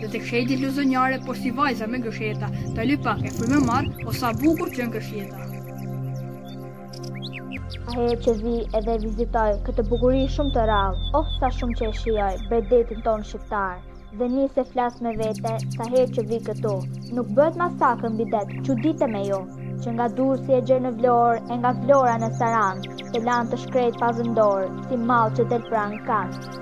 Dhe tek shëtit lozonjare porsi vajza me gërsheta ndaloj pak e frymë marr o sa bukur qënkësh jeta. Sa herë që vi edhe vizitoj këtë bukuri shumë të rrallë, oh sa shumë që e shijoj bregdetin tonë shqiptar dhe nis e flas me vete sa herë që vi këtu. Nuk bëhet masakër mbi det, çuditem me ju, që nga Durrësi e gjer në Vlorë e nga Vlora në Sarandë, të lanë të shkretë pa vënë dorë, si mall që del për ankand.